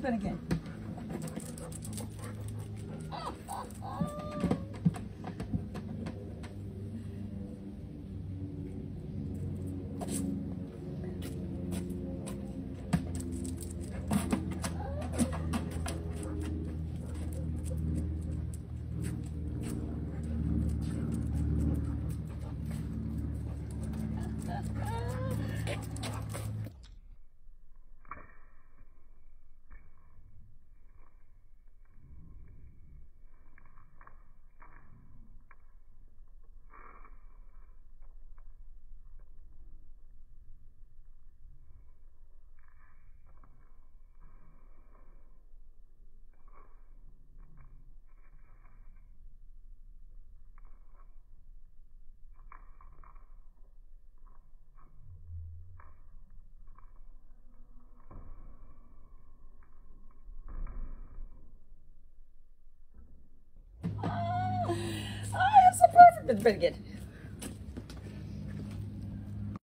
spin again. It's pretty good.